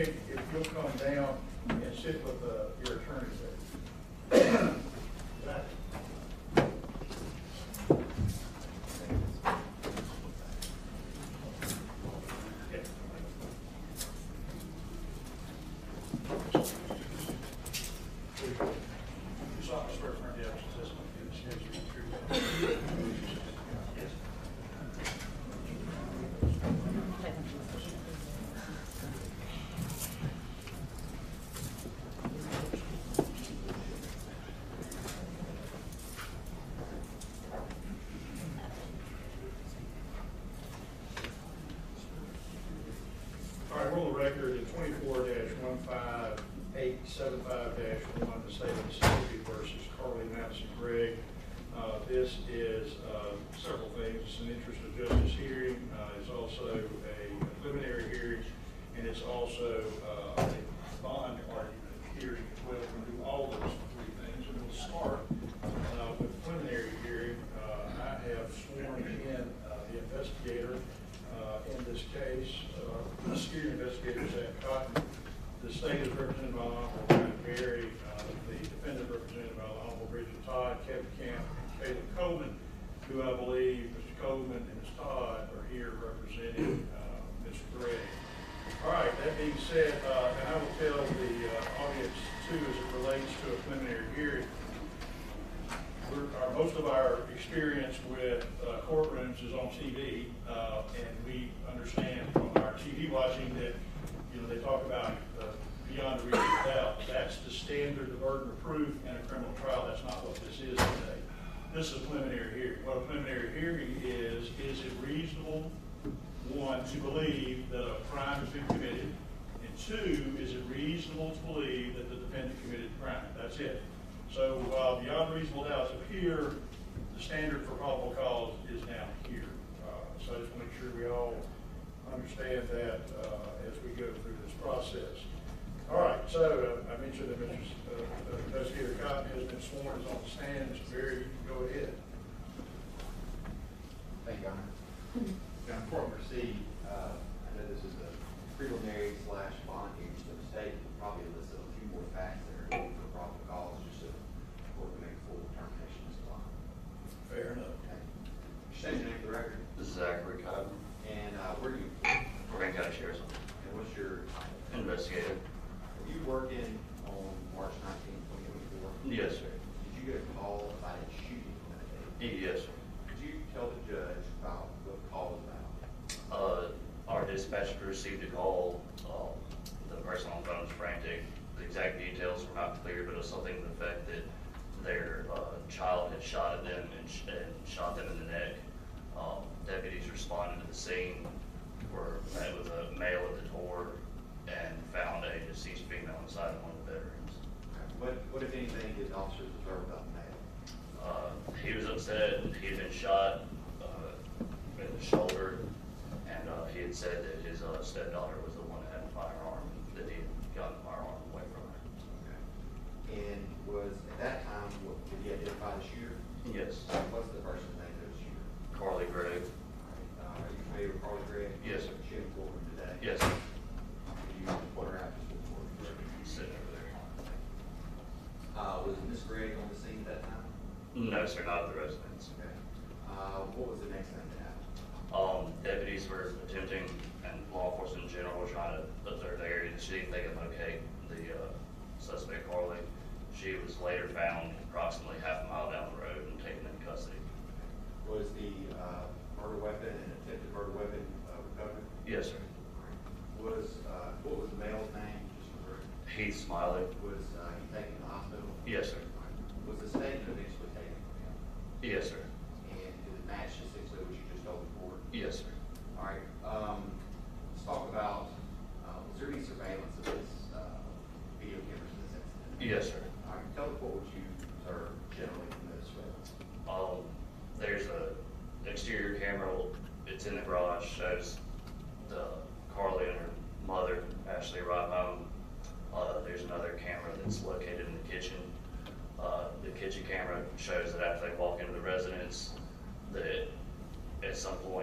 If you'll come down and sit with uh, your attorney there. You saw us first, right? Yeah, this one, yes, yes, you're true. Yes. All right, roll the record at twenty-four one five eight seven five one, the state of Mississippi versus Carly Madison Gregg. Uh, this is, uh, several things, it's an interest of justice hearing, uh, it's also a preliminary hearing, and it's also, uh, a bond argument hearing as well. We're gonna do all those three things, and we'll start, uh, with preliminary hearing. Uh, I have sworn in, uh, the investigator, uh, in this case, uh, security investigator Zach Cotton. The state is represented by Honorable Brian Berry, uh, the defendant represented by Honorable Bridget Todd, Kevin Camp, and Caleb Coleman, who I believe, Mr. Coleman and Ms. Todd are here representing, uh, Ms. Gregg. All right, that being said, uh, and I will tell the, uh, audience too, as it relates to a preliminary hearing, our, most of our experience with uh, courtrooms is on TV, uh, and we understand from our TV watching that, you know, they talk about uh, beyond a reasonable doubt. That's the standard, the burden of proof in a criminal trial. That's not what this is today. This is a preliminary hearing. What a preliminary hearing is, is it reasonable, one, to believe that a crime has been committed? And two, is it reasonable to believe that the defendant committed the crime? That's it. So while beyond reasonable doubt up here, the standard for probable cause is now here. Uh, So I just want to make sure we all understand that uh, as we go through this process. All right, so uh, I mentioned that Mr. Uh, uh, Investigator Cotton has been sworn, is on the stand. Mr. Berry, you can go ahead. Thank you, Your Honor. Now, before I proceed, uh, I know this is a preliminary slash bond hearing, so the state will probably list a few more facts that are needed for probable cause, just so the court can make full determination as to. Fair enough. Okay. State your name for the record, This is Zachary Cotton, and uh, where do you, Rankin County Sheriff's Office. and what's your? Investigator. Were you working on March nineteenth, twenty twenty-four? Yes, sir. Did you get a call about a shooting that day? Yes, sir. Could you tell the judge about what the call was about? Uh, our dispatcher received a call, um, the person on the phone was frantic. The exact details were not clear, but it was something to the effect that their, uh, child had shot at them and, sh- and shot them in the neck. Um, deputies responded to the scene,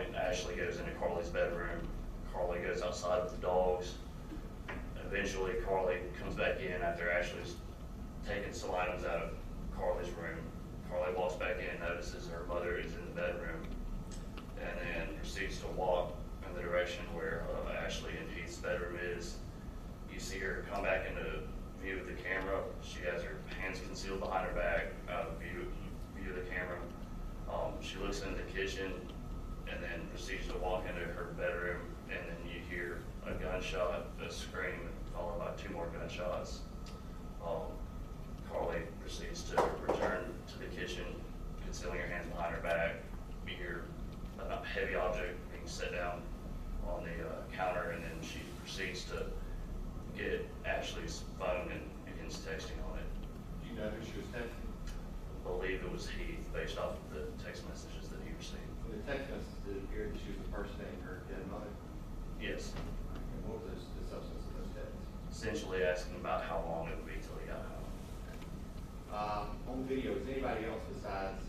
and Ashley goes into Carly's bedroom. Carly goes outside with the dogs. Eventually, Carly comes back in after Ashley's taken some items out of Carly's room. Carly walks back in and notices her mother is in the bedroom and then proceeds to walk in the direction where uh, Ashley and Heath's bedroom is. You see her come back into view of the camera. She has her hands concealed behind her back out of view, view of the camera. Um, she looks into the kitchen and then proceeds to walk into her bedroom, and then you hear a gunshot, a scream, followed by two more gunshots. Um, Carly proceeds to return to the kitchen, concealing her hands behind her back. You hear a heavy object being set down on the uh, counter, and then she proceeds to get Ashley's phone and begins texting on it. Do you know who she was texting? I believe it was Heath, based off of the text messages that he received. The text messages first her dead mother? Yes, And what was the substance of those statements? essentially asking about how long it would be till he got home. Um, on video, is anybody else besides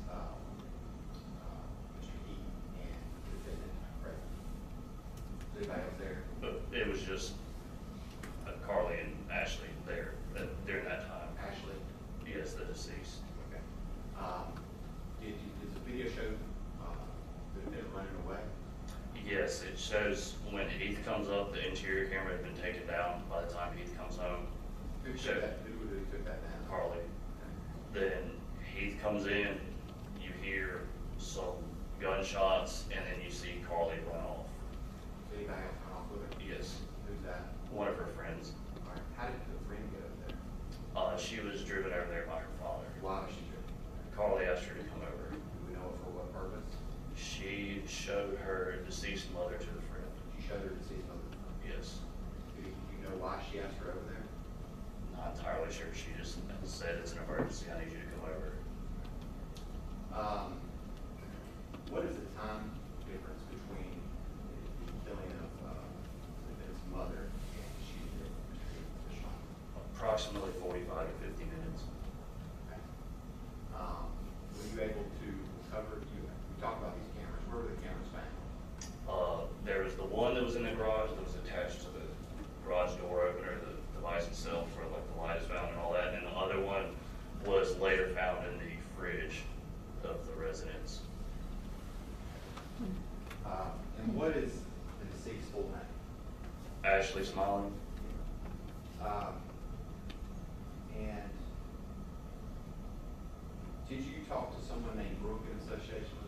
Association.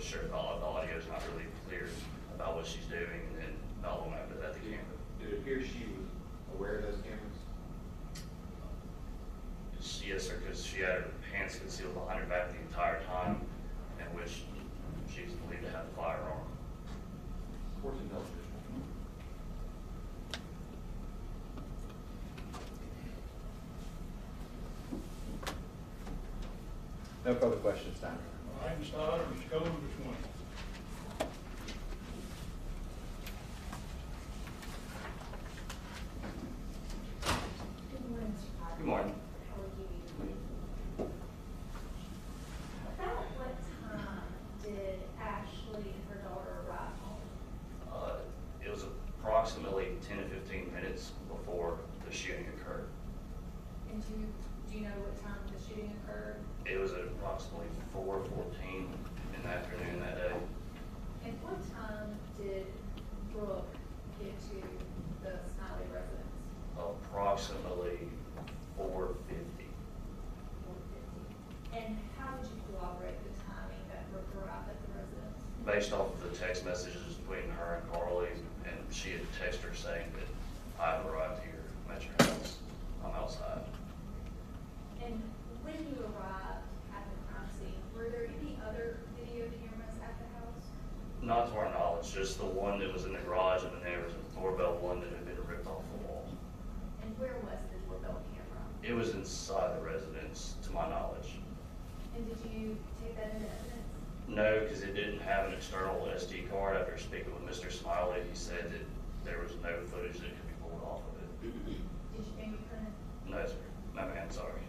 was sure, the, audio is not really clear about what she's doing, and then not long after that, the camera. Did it appear she was aware of those cameras? She- Yes, sir, because she had her pants concealed behind her back, the text message No, sir. No, ma'am, sorry.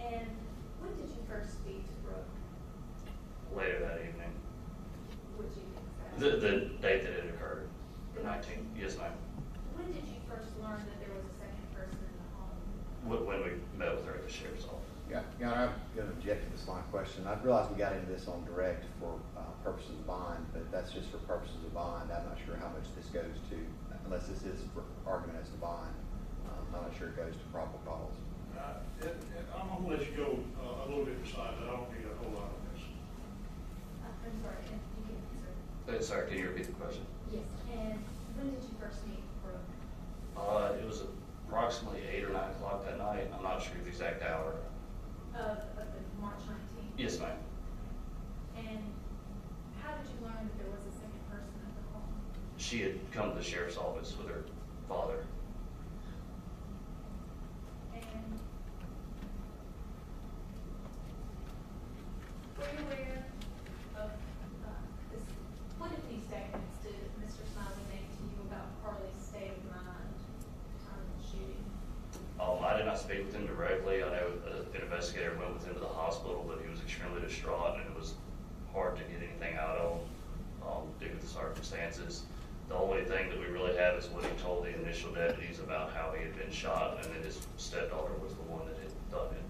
And when did you first speak to Brooke? Later that evening. Would you? The, the date that it occurred, the nineteenth, yes, ma'am. When did you first learn that there was a second person in the home? When, when we met with her at the sheriff's office. Yeah, Your Honor, I'm going to object to this line of question. I realize we got into this on direct for uh, purposes of bond, but that's just for purposes of bond. I'm not sure how much this goes to, unless this is for argument as to bond. I'm not sure it goes to probable cause. Uh, it- it- I'm gonna let you go uh, a little bit beside that, I don't need a whole lot on this. Uh, I'm sorry, and you can answer. Uh, Sorry, can you repeat the question? Yes, and when did you first meet Brooke? Uh, it was approximately eight or nine o'clock that night. I'm not sure the exact hour. Of, of the March nineteenth? Yes, ma'am. And how did you learn that there was a second person at the home? She had come to the sheriff's office with her father. And were you aware of, uh, this, what if these statements did Mr. Smylie make to you about Carly's state of mind at the time of the shooting? Um, I did not speak with him directly. I know uh, an investigator went with him to the hospital, but he was extremely distraught and it was hard to get anything out of him, um, due to the circumstances. The only thing that we really have is what he told the initial deputies about how he had been shot and then his stepdaughter was the one that had done it.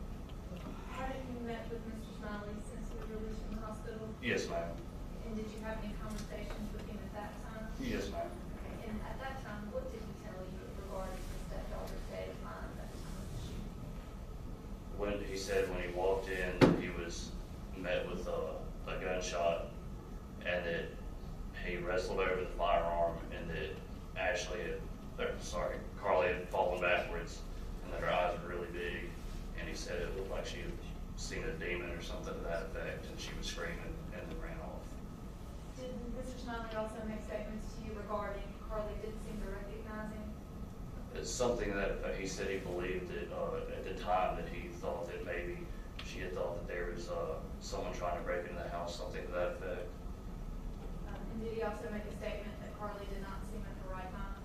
How did you met with Mr. Smylie since he was released from the hospital? Yes, ma'am. And did you have any conversations with him at that time? Yes, ma'am. And at that time, what did he tell you regarding his stepdaughter's state of mind at the time of the shooting? When, he said when he walked in, he was met with a, a gunshot and that he wrestled over the firearm and that Ashley had, or, sorry, Carly had fallen backwards and that her eyes were really big. And he said it looked like she had seen a demon or something to that effect and she was screaming and then ran off. Did Mr. Smylie also make statements to you regarding Carly didn't seem to recognize him? It's something that, uh, he said he believed that, uh, at the time that he thought that maybe she had thought that there was, uh, someone trying to break into the house, something to that effect. Um, and did he also make a statement that Carly did not seem at the right time?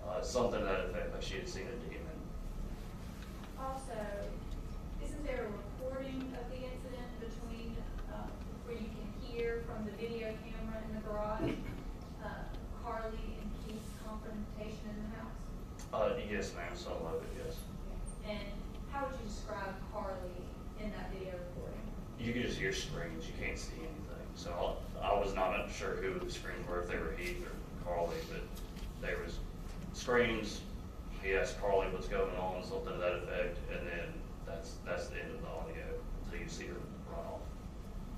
Uh, something to that effect, like she had seen a demon. Also, isn't there a recording of the incident between, uh, where you can hear from the video camera in the garage, uh, Carly and Heath's confrontation in the house? Uh, yes, ma'am, some of it, yes. And how would you describe Carly in that video recording? You can just hear screams, you can't see anything. So I, I was not sure who the screams were, if they were Heath or Carly, but there was screams. He asked Carly what's going on, something to that effect, and then that's, that's the end of the audio, until you see her run off.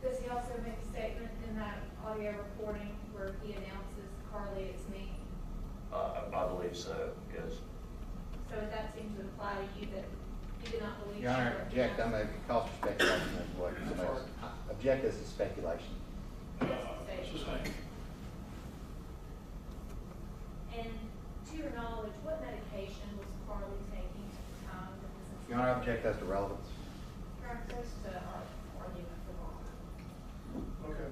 Does he also make a statement in that audio recording where he announces, Carly, it's me? Uh, I I believe so, yes. So would that seem to imply to you that you did not believe? Your she Honor, object, I'm a going to call for speculation as to what somebody. Object as to speculation. Uh, Yes, state. The same. And to your knowledge, what medication was Carly taking at the time of this incident? Your Honor, I object as to relevance. Your Honor, goes to our argument for law. Okay.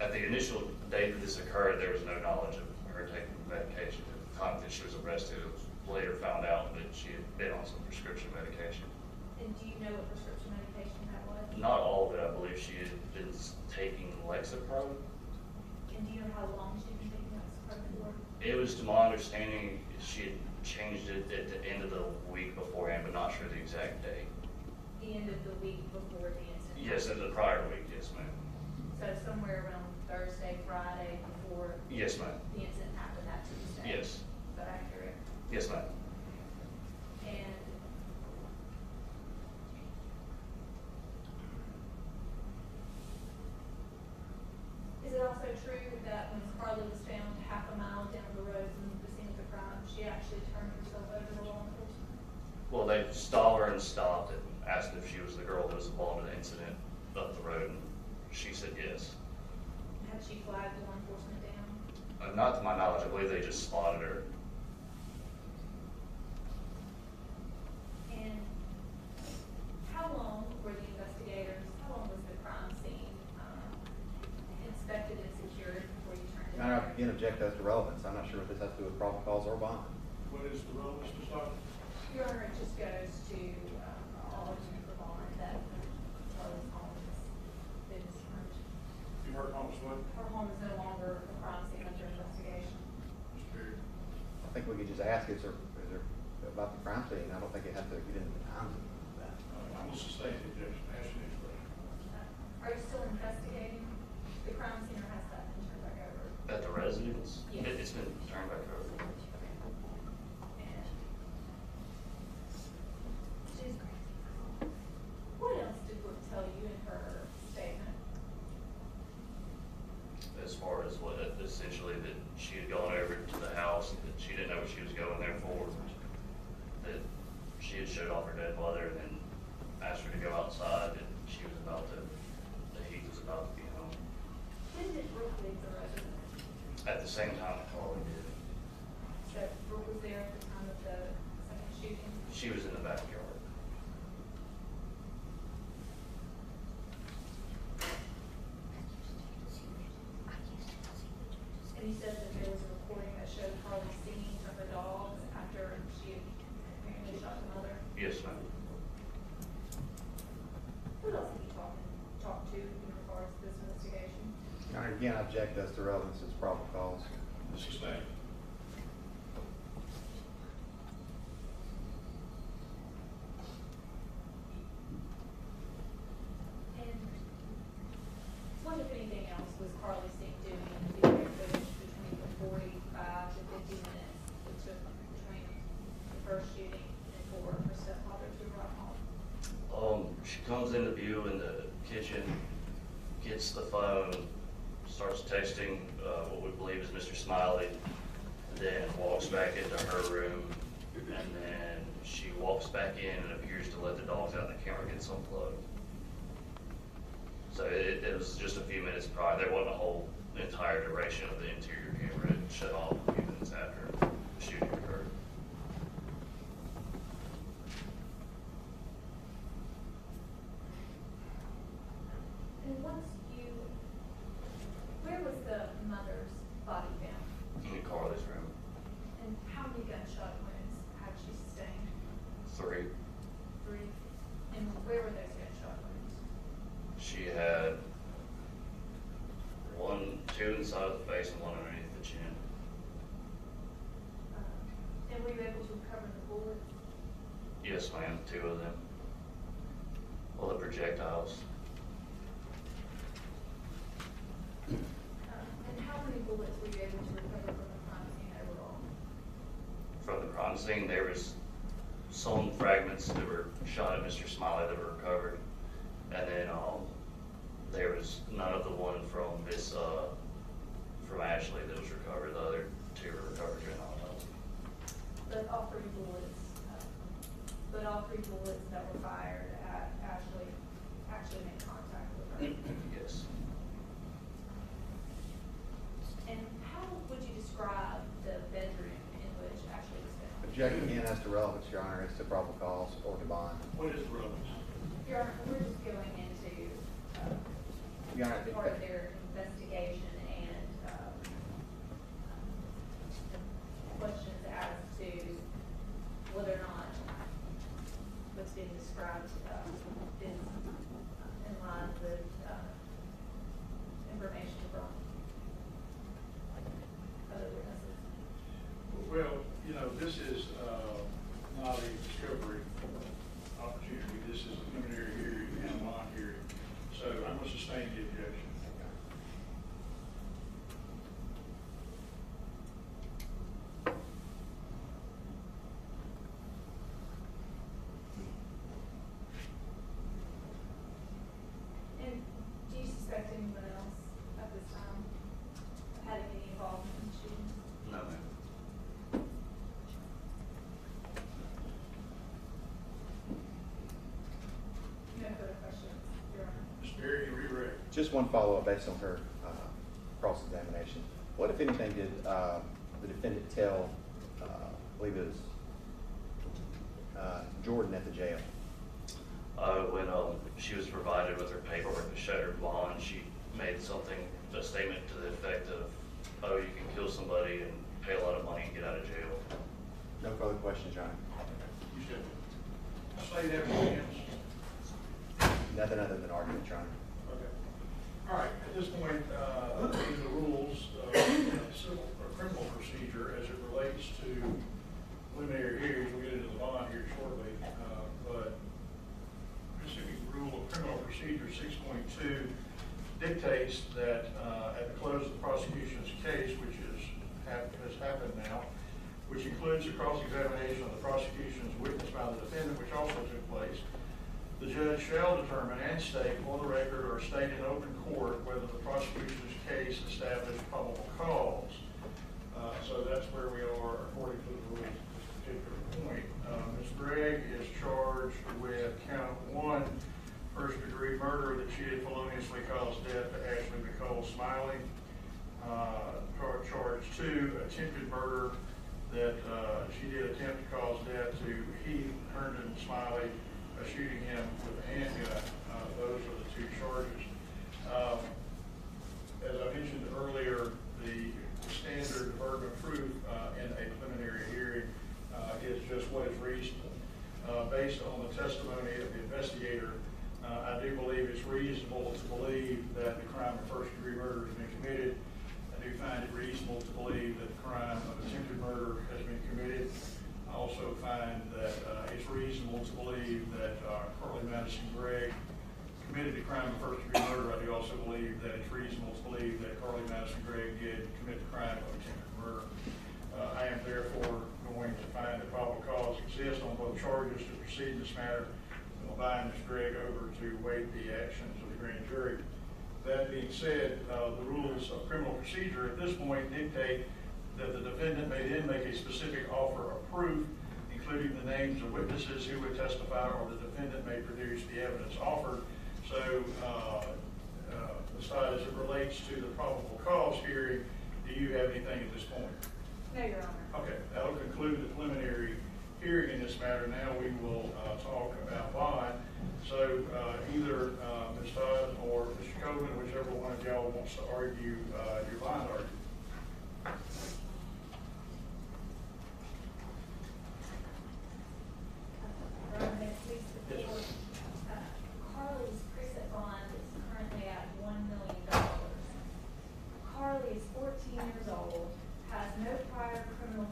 At the initial date that this occurred, there was no knowledge of her taking medication. At the time that she was arrested, it was later found out that she had been on some prescription medication. And do you know what prescription medication that was? Not all of it, I believe she had been taking Lexapro. And do you know how long she'd been taking that for? It was to my understanding, she had changed it at the end of the week beforehand, but not sure the exact date. The end of the week before the incident? Yes, in the prior week, yes, ma'am. So somewhere around Thursday, Friday before Yes, ma'am. the incident happened that Tuesday? Yes. Is that accurate? Yes, ma'am. And is it also true that when Carly was found half a mile down the road from the scene of the crime, she actually turned herself over to law enforcement? Well, they stalled her and stopped and asked if she was the girl that was involved in the incident up the road, and she said yes. Had she flagged law enforcement down? Uh, Not to my knowledge, I believe they just spotted her. Object as to relevance. I'm not sure what this has to do with probable cause or bond. What is the role, Mr. Stockton? Your Honor, it just goes to, um, all of you for bond that Charlie's home has been disarmed. You heard Thomas what? Her home is no longer a crime scene under investigation. Mr. Perry? I think we could just ask, is there, is there, about the crime scene, I don't think it has to get into the times of that. Uh, I'm gonna sustain the objection, ask the next question. Uh, Are you still investigating the crime scene or has that been turned back over? At the residence, Yes. it- it's been turned back over. And she's crazy. What else did Brooke tell you in her statement? As far as what, essentially that she had gone over to the house, that she didn't know what she was going there for. That she had showed off her dead mother and then asked her to go outside and she was about to, the heat was about to be home. When did Brooke leave the residence? At the same time, Carly did. So Brooke was there at the time of the second shooting? She was in the backyard. And you said that there was a recording that showed Carly singing to her dogs after she had apparently shot the mother? Yes, ma'am. What else have you talked, talked to in regards to this investigation? Your Honor, again, I object as to relevance as probable cause. Sustain. And what, if anything else, was Carly seen doing in the video footage between the forty-five to fifty minutes it took between the first shooting and for her stepfather to arrive home? Um, she comes into view in the kitchen, gets the phone, starts texting, uh, what we believe is Mr. Smylie, then walks back into her room, and then she walks back in and appears to let the dogs out, and the camera gets unplugged. So it, it was just a few minutes prior, there wasn't a whole entire duration of the interior camera, it shut off a few minutes after the shooting occurred. And once you, where was the mother's body found? In Carly's room, And how many gunshot wounds had she sustained? three. Three. And where were those gunshot wounds? She had one, two inside of the face and one underneath the chin. Um, And were you able to recover the bullets? Yes, ma'am, two of them. Well, the projectiles, Um, And how many bullets were you able to recover from the crime scene overall? There was some fragments that were shot at Mr. Smylie that were recovered. And then, um, there was none of the one from Miss, uh, from Ashley that was recovered, the other two were recovered during autopsy. But all three bullets, uh, but all three bullets that were fired at Ashley actually made contact with her? Yes. And how would you describe the bedroom in which Ashley was found? Again as to relevance, Your Honor, as to probable cause or to bond. What is relevance? Your Honor, we're just going into, uh, Your Honor, part of their investigation and, um, questions as to whether or not what's being described, uh, is in line with, uh, information from other witnesses. Well, you know, this is, uh, not a discovery opportunity, this is a preliminary hearing and a bond hearing, so I'm gonna sustain the objection. And do you suspect anyone else at this time of having any involvement in the shooting? No, ma'am. No further questions, Your Honor. Mr. Perry, you redirect. Just one follow-up based on her uh, cross-examination. What, if anything, did uh, the defendant tell, uh, I believe it was uh, Jordan at the jail? Uh, when, um, she was provided with her paperwork to shut her bond, she made something, a statement to the effect of, oh, you can kill somebody and pay a lot of money and get out of jail. No further questions, Your Honor. You said, state everything else. Nothing other than argument, Your Honor. Okay. All right, at this point, uh, these are the rules of uh, civil or criminal procedure as it relates to preliminary hearings. We'll get into the bond here shortly, uh, but Mississippi Rule of Criminal Procedure six point two dictates that, uh, at the close of the prosecution's case, which is, hap- has happened now, which includes the cross-examination of the prosecution's witness by the defendant, which also took place, the judge shall determine and state for the record or state in open court whether the prosecution's case established probable cause. Uh, so that's where we are according to the rules at this particular point. Uh, Ms. Gregg is charged with count one, first degree murder that she had feloniously caused death to Ashley Nicole Smylie. Uh, charge two, attempted murder that, uh, she did attempt to cause death to Heath Herndon Smylie, uh, shooting him with a handgun. Uh, those are the two charges. Um, as I mentioned earlier, the standard burden of proof, uh, in a preliminary hearing, uh, is just what is reasonable. Uh, based on the testimony of the investigator, uh, I do believe it's reasonable to believe that the crime of first degree murder has been committed. I do find it reasonable to believe that the crime of attempted murder has been committed. I also find that, uh, it's reasonable to believe that, uh, Carly Madison Gregg committed the crime of first degree murder. I do also believe that it's reasonable to believe that Carly Madison Gregg did commit the crime of attempted murder. Uh, I am therefore going to find that probable cause exists on both charges to proceed in this matter. and will bind Ms. Gregg over to wait the actions of the grand jury. That being said, uh, the rules of criminal procedure at this point dictate that the defendant may then make a specific offer of proof, including the names of witnesses who would testify, or the defendant may produce the evidence offered. So, uh, uh, Ms. As it relates to the probable cause hearing, do you have anything at this point? No, Your Honor. Okay, that'll conclude the preliminary hearing in this matter. Now we will uh, talk about bond. So uh, either uh, Ms. Todd or Mr. Coleman, whichever one of y'all wants to argue uh, your bond argument. Please Yes, report. ma'am. Uh, Carly's precinct bond is currently at one million dollars. Carly is fourteen years old, has no prior criminal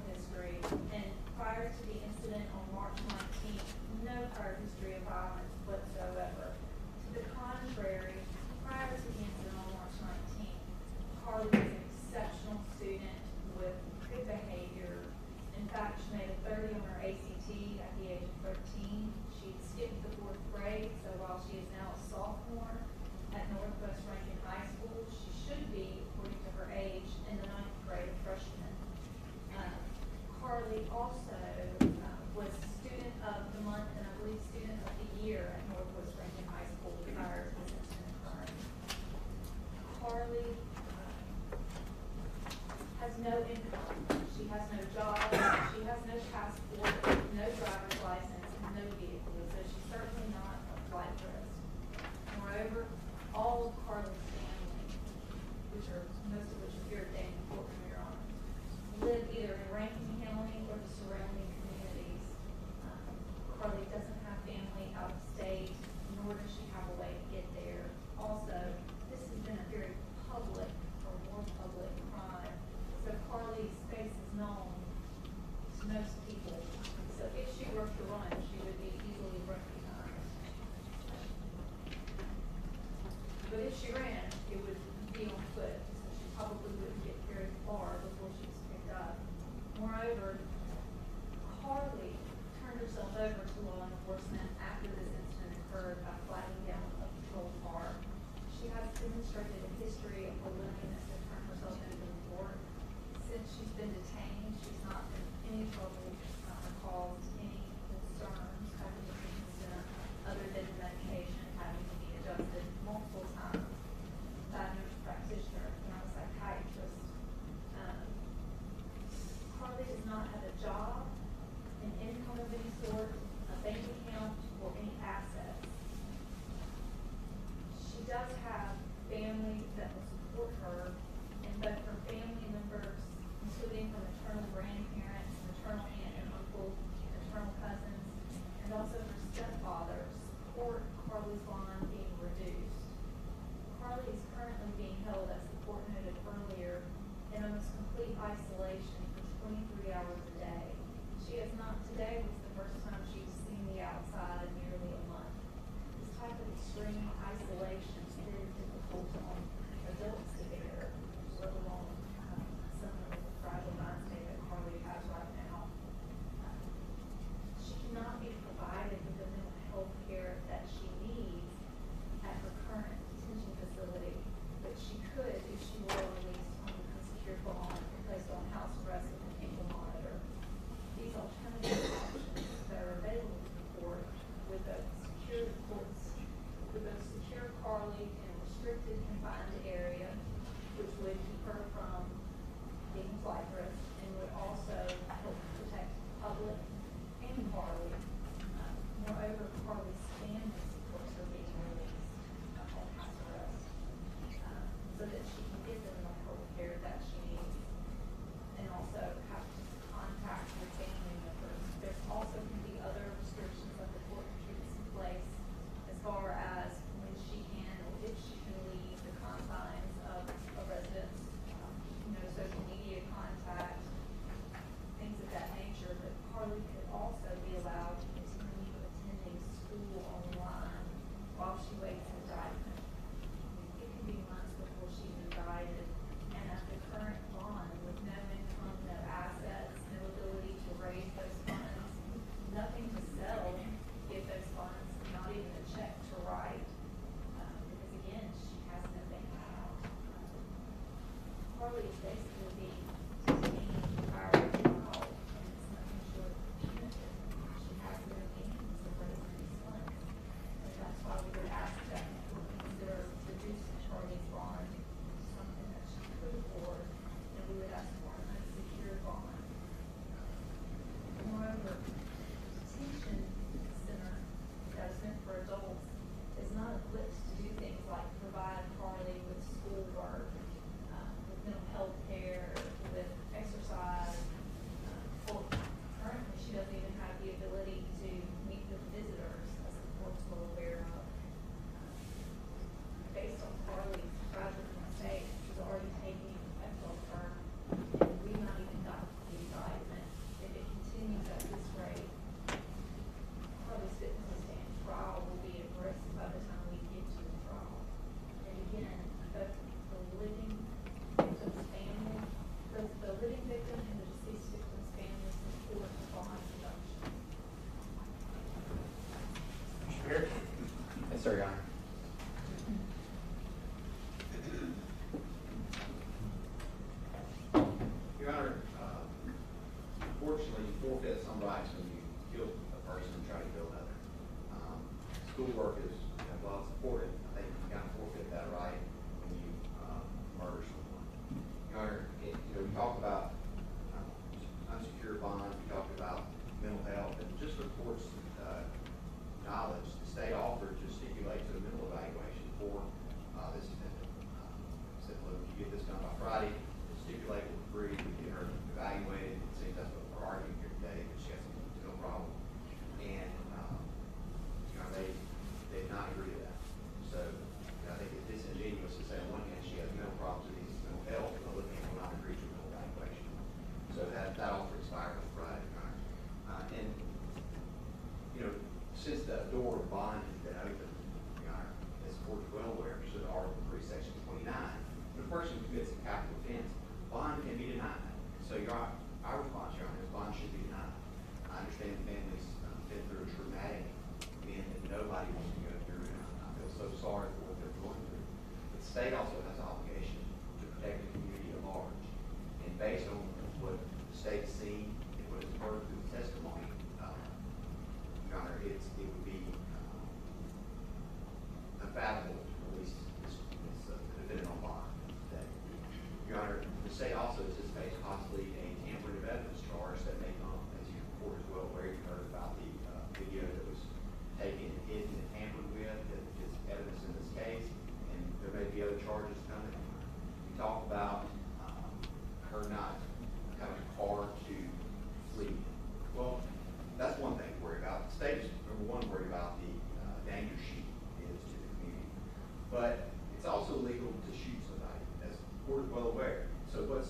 Yes,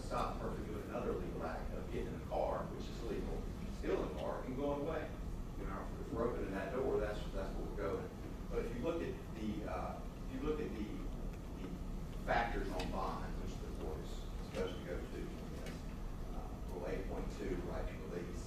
stop her from doing another legal act of getting in a car, which is legal, stealing a car, and going away? You know, if we're opening that door, that's, that's where we're going. But if you look at the, uh, if you look at the, the factors on bond, which the court is supposed to go to, yes, uh, rule eight point two, right to release.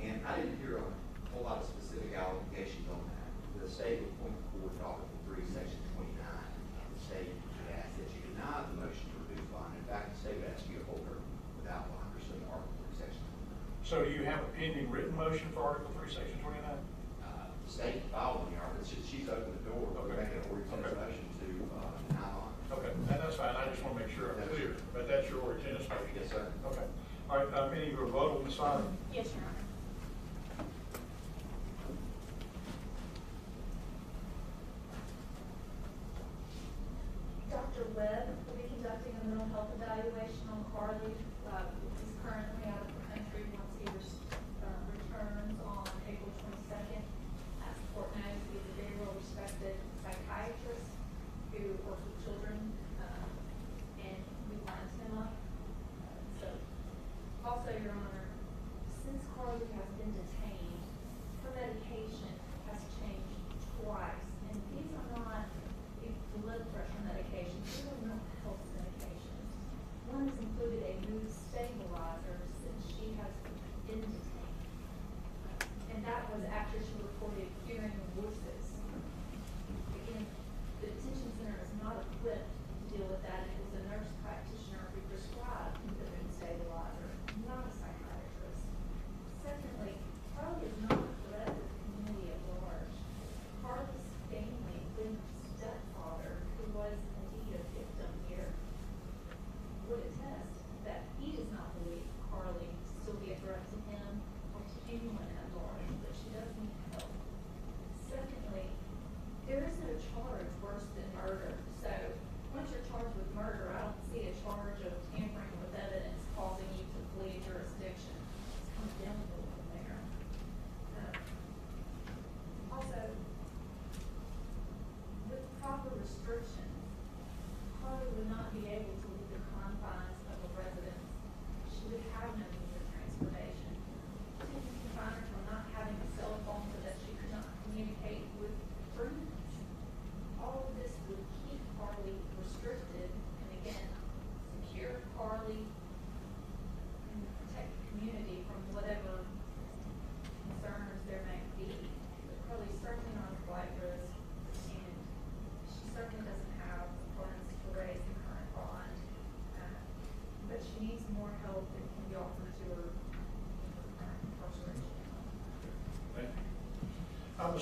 And I didn't hear a whole lot of specific allegations on that. The state would point forward to Article three, section twenty-nine. The state would ask that you deny the motion to reduce bond. In fact, the state would ask you to hold her without bond pursuant to Article three, section twenty-nine. So you have a pending written motion for Article three, section twenty-nine? Uh, The state following the Article, she's, she's opened the door, but we're making a ordinance Okay. motion to, uh, deny bond. Okay, and that's fine, I just want to make sure I'm clear, but that's your tennis motion? Yes, sir. Okay, all right, uh, any rebuttal, Ms. Sonic? Yes, Your Honor. Evaluation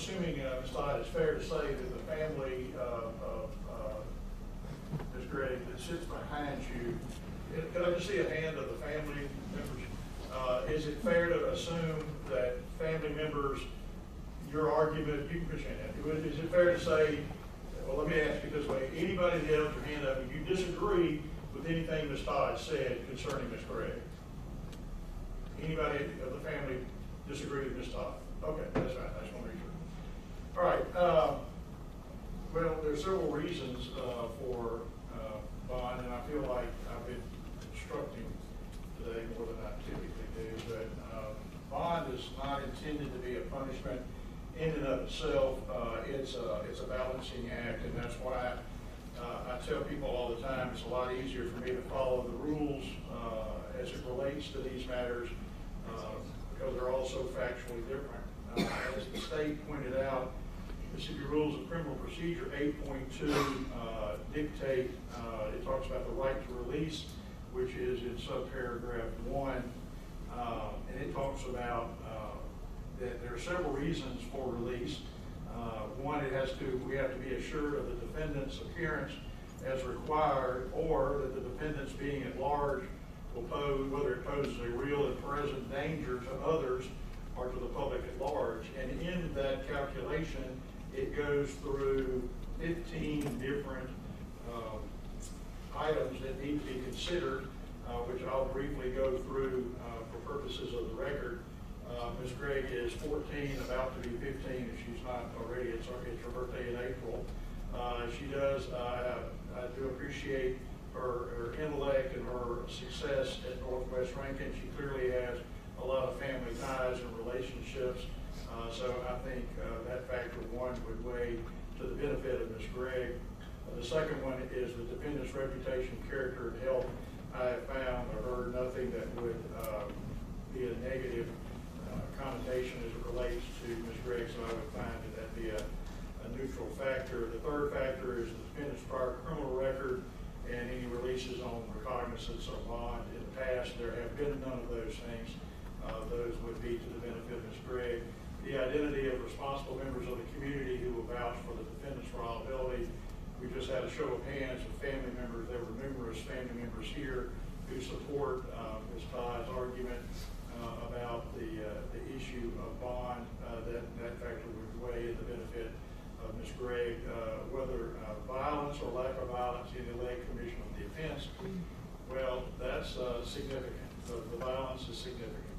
assuming, uh, Ms. Todd, it's fair to say that the family of, of, uh, Ms. Gregg that sits behind you, can- I just see a hand of the family members? Uh, is it fair to assume that family members, your argument, you can push your hand, Is- is it fair to say, well, let me ask you this way, anybody that held your hand up, if you disagree with anything Ms. Todd said concerning Ms. Gregg? Anybody of the family disagree with Ms. Todd? Okay, that's right, I just want to be sure. All right, uh, well, there's several reasons, uh, for, uh, bond, and I feel like I've been instructing today more than I typically do, but, uh, bond is not intended to be a punishment in and of itself. Uh, it's a, it's a balancing act, and that's why, uh, I tell people all the time, it's a lot easier for me to follow the rules, uh, as it relates to these matters, because they're also factually different. As the state pointed out, Mississippi Rules of Criminal Procedure eight point two uh, dictate, uh, it talks about the right to release, which is in subparagraph one. Uh, And it talks about uh, that there are several reasons for release. Uh, One, it has to, we have to be assured of the defendant's appearance as required, or that the defendant's being at large will pose, whether it poses a real and present danger to others or to the public at large. And in that calculation, it goes through fifteen different um, items that need to be considered, uh, which I'll briefly go through uh, for purposes of the record. Uh, Ms. Gregg is fourteen, about to be fifteen, if she's not already, it's, her- it's her birthday in April. Uh, She does, uh, I do appreciate her, her intellect and her success at Northwest Rankin. She clearly has a lot of family ties and relationships. Uh, So I think uh, that factor one would weigh to the benefit of Ms. Gregg. Uh, The second one is the defendant's reputation, character, and health. I have found or heard nothing that would uh, be a negative uh, connotation as it relates to Ms. Gregg, so I would find that that'd be a, a neutral factor. The third factor is the defendant's prior criminal record and any releases on recognizance or bond in the past. There have been none of those things. Uh, Those would be to the benefit of Ms. Gregg. The identity of responsible members of the community who will vouch for the defendant's reliability. We just had a show of hands of family members. There were numerous family members here who support uh, Ms. Todd's argument uh, about the, uh, the issue of bond. Uh, That, that factor would weigh in the benefit of Ms. Gregg, uh, whether uh, violence or lack of violence in the late commission of the offense, Well, that's significant, the, the violence is significant.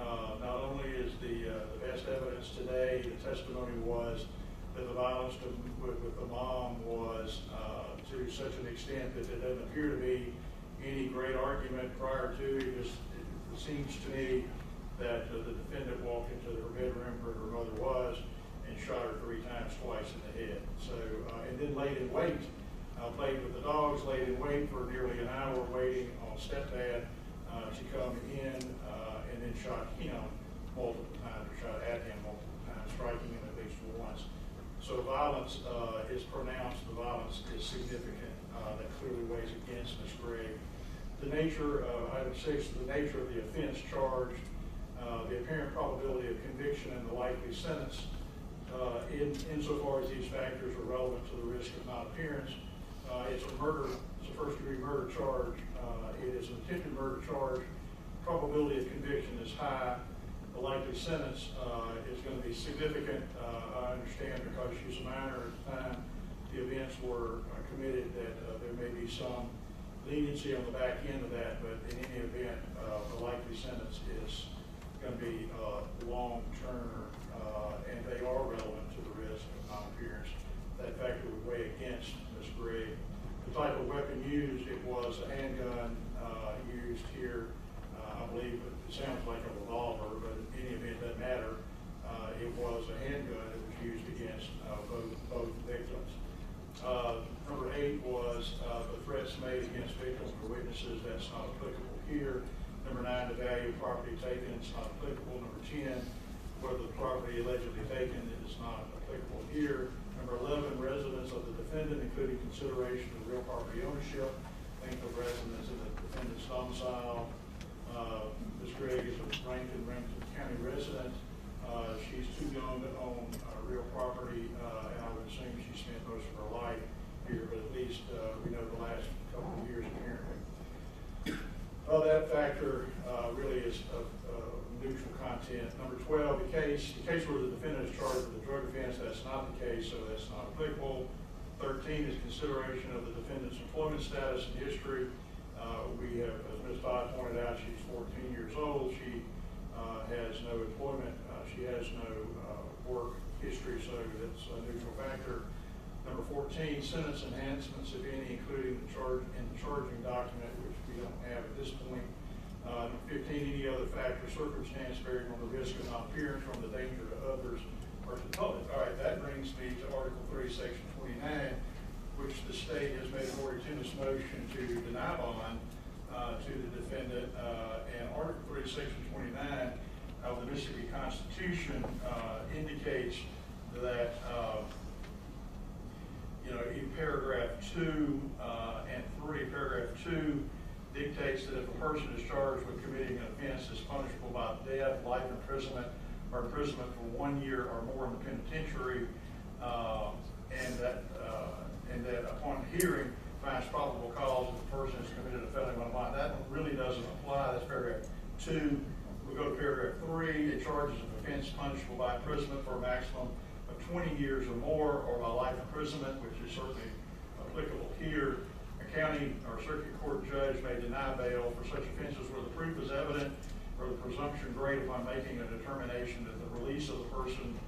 Uh, Not only is the, uh, the best evidence today, the testimony was that the violence to- with, with the mom was uh, to such an extent that it doesn't appear to be any great argument prior to, it just, it seems to me that the defendant walked into her bedroom where her mother was and shot her three times, twice in the head. So, uh, and then laid in wait, uh, played with the dogs, laid in wait for nearly an hour waiting on stepdad uh, to come in, then shot him multiple times, or shot at him multiple times, striking him at least once. So violence uh, is pronounced, the violence is significant, uh, that clearly weighs against Ms. Gregg. The nature, item six, the nature of the offense charged, uh, the apparent probability of conviction and the likely sentence, uh, in, insofar as these factors are relevant to the risk of non-appearance. Uh, it's a murder, it's a first-degree murder charge, it is an attempted murder charge, probability of conviction is high, the likely sentence, uh, is gonna be significant, uh, I understand because she's a minor at the time the events were uh, committed, that, uh, there may be some leniency on the back end of that, but in any event, uh, the likely sentence is gonna be, uh, long-term, and they are relevant to the risk of non-appearance. That factor would weigh against Ms. Gregg. The type of weapon used, it was a handgun, uh, used here, uh, I believe, it sounds like a revolver, but in any event, doesn't matter. Uh, it was a handgun that was used against, uh, both, both victims. Uh, number eight was, uh, the threats made against victims or witnesses, that's not applicable here. Number nine, the value of property taken, it's not applicable. Number ten, whether the property allegedly taken is not applicable here. Number eleven, residence of the defendant, including consideration of real property ownership, length of residence in the defendant's domicile. Uh, Gregg is a Rankin, Ramsey County resident. Uh, she's too young to own, uh, real property, uh, and I would assume she spent most of her life here, but at least, uh, we know the last couple of years apparently. Well, that factor uh, really is of uh, neutral content. Number 12, the case, the case where the defendant is charged with a drug offense, that's not the case, so that's not applicable. 13 is consideration of the defendant's employment status and history. Uh, We have, as. Todd pointed out, she's 14 years old. She uh, has no employment, uh, she has no uh, work history, so that's a neutral factor. Number fourteen, sentence enhancements, if any, including the charge, in the charging document, which we don't have at this point. Uh, number fifteen, any other factor, circumstance bearing on the risk of non-appearance from the danger to others or to the public. All right, that brings me to Article three, Section twenty-nine, which the state has made a Lori Tennis motion to deny bond, uh, to the defendant, uh, and Article three, Section twenty-nine of the Mississippi Constitution, uh, indicates that, uh, you know, in paragraph two, uh, and three, paragraph two dictates that if a person is charged with committing an offense is punishable by death, life imprisonment, or imprisonment for one year or more in the penitentiary, uh, and that, uh, and that upon hearing finds probable cause that the person has committed a felony. That really doesn't apply, that's paragraph two. We go to paragraph three, it charges an offense punishable by imprisonment for a maximum of twenty years or more, or by life imprisonment, which is certainly applicable here. A county or circuit court judge may deny bail for such offenses where the proof is evident or the presumption great upon making a determination that the release of the person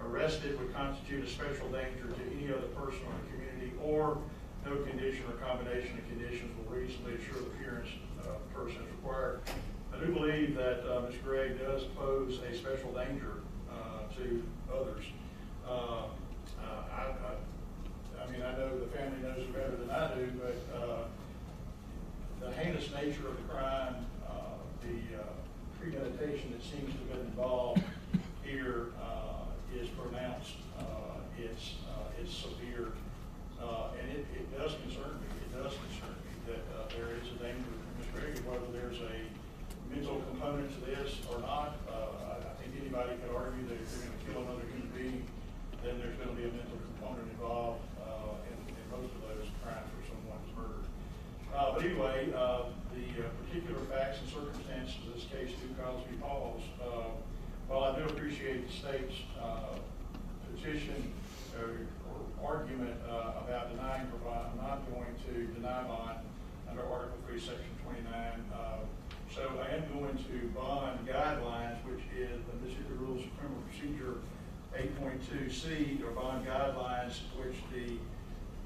arrested would constitute a special danger to any other person in the community, or no condition or combination of conditions will reasonably assure the appearance of the person is required. I do believe that uh, Ms. Gregg does pose a special danger uh, to others. Uh, I, I, I mean, I know the family knows it better than I do, but uh, the heinous nature of the crime, uh, the uh, premeditation that seems to have been involved here is pronounced. It's, it's severe, and it, it does concern me, it does concern me that there is a danger, Ms. Gregg, whether there's a mental component to this or not. Uh, 22C or bond guidelines which the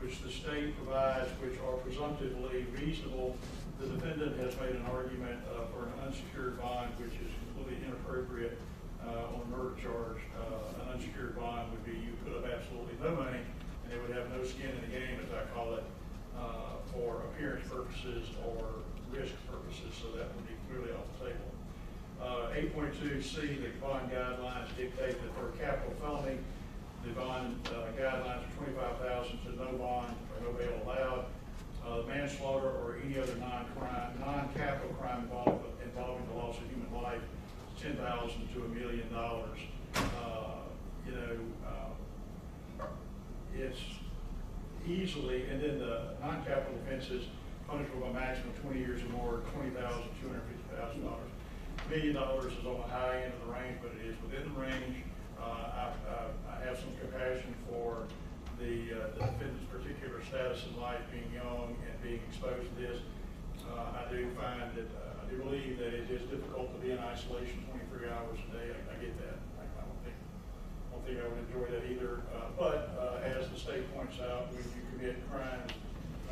which the state provides, which are presumptively reasonable. The defendant has made an argument uh, for an unsecured bond, which is completely inappropriate uh, on a murder charge. Uh, an unsecured bond would be you put up absolutely no money, and they would have no skin in the game, as I call it, uh, for appearance purposes or risk purposes. So that would be clearly off the table. Uh, Eight point two C, the bond guidelines dictate that for capital felony, the bond uh, guidelines are twenty-five thousand to no bond or no bail allowed. Uh, Manslaughter or any other non-crime, non-capital crime involving, involving the loss of human life, ten thousand to a million dollars. Uh, You know, uh, it's easily, and then the non-capital offenses punishable by maximum of twenty years or more, twenty thousand, two hundred fifty thousand dollars. Million dollars is on the high end of the range, but it is within the range. Uh, I, I- I have some compassion for the, uh, the defendant's particular status in life, being young and being exposed to this. Uh, I do find that, uh, I do believe that it is difficult to be in isolation twenty-three hours a day. I, I get that. I I don't think I don't think I would enjoy that either. Uh, But uh, as the state points out, when you commit crimes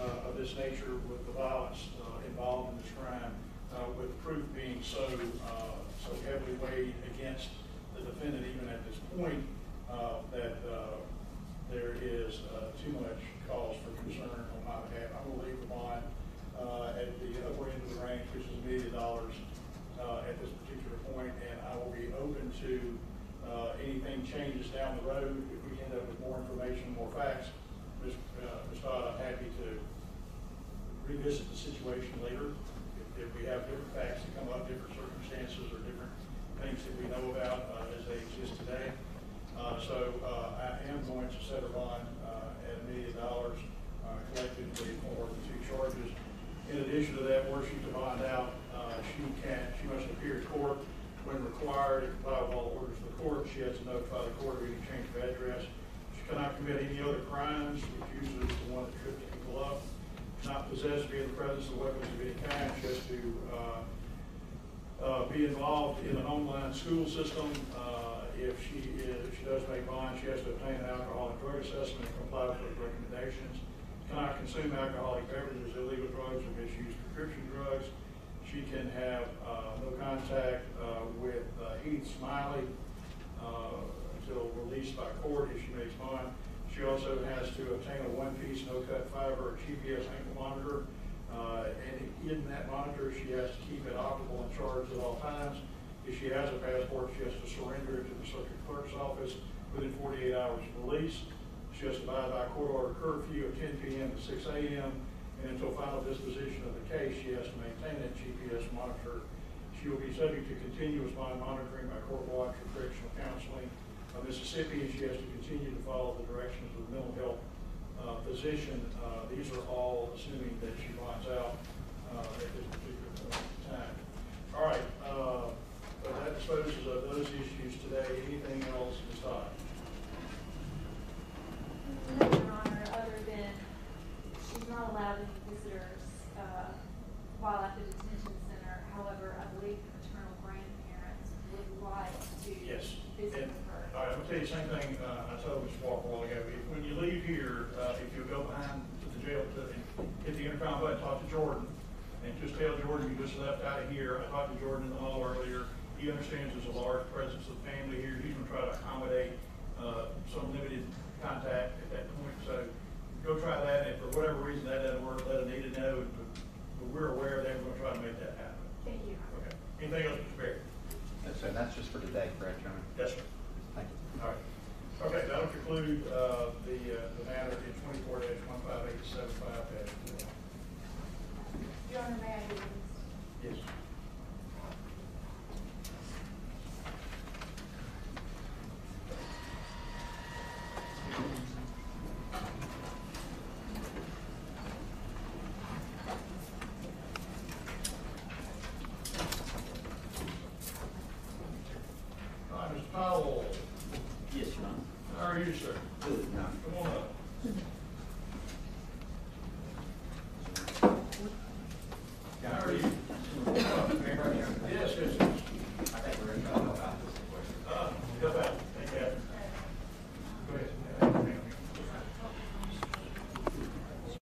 uh, of this nature with the violence uh, involved in this crime, uh, with proof being so, uh, so heavily weighed against the defendant even at this point, uh, that uh, there is uh, too much cause for concern on my behalf. I'm going to leave the bond uh, at the upper end of the range, which is a million dollars at this particular point, and I will be open to anything changes down the road. If we end up with more information, more facts, Ms. Ms. Todd, I'm happy to revisit the situation later. If, we have different facts that come up, different circumstances, or different things that we know about uh, as they exist today. Uh, So uh, I am going to set a bond uh, at a million dollars uh, collectively for the two charges. In addition to that, were she to bond out, she can, she must appear in court when required, to comply with all orders of the court. She has to notify the court of any change of address. She cannot commit any other crimes, which usually is the one that trips people up. Not possess, be in the presence of weapons of any kind. Has to uh, uh, be involved in an online school system. Uh, If she is, if she does make bond, she has to obtain an alcohol and drug assessment and comply with those recommendations. Cannot consume alcoholic beverages, illegal drugs, or misuse prescription drugs. She can have uh, no contact uh, with uh, Heath Smylie until released by court if she makes bond. She also has to obtain a one-piece, no-cut fiber GPS ankle monitor. Uh, And in that monitor, she has to keep it operable and charged at all times. If she has a passport, she has to surrender it to the circuit clerk's office within forty-eight hours of release. She has to abide by court order curfew of ten PM to six AM. And until final disposition of the case, she has to maintain that GPS monitor. She will be subject to continuous monitoring by court watch or correctional counseling of Mississippi, and she has to continue to follow the directions of the mental health uh, physician. Uh, These are all assuming that she finds out uh, at this particular point in time. All right, uh, but that disposes of those issues today. Anything else. Todd? No, Your Honor, other than she's not allowed any visitors, uh, while at the detention center. However, I believe the maternal grandparents would like to Yes. visit And, with her. All right, I'm gonna tell you the same thing, uh, I told Mr. Walker a while ago. If- When you leave here, uh, if you go behind to the jail to, hit the intercom button, talk to Jordan, and just tell Jordan you just left out of here. I talked to Jordan in the hall earlier. He understands there's a large presence of family here. He's gonna try to accommodate, uh, some limited contact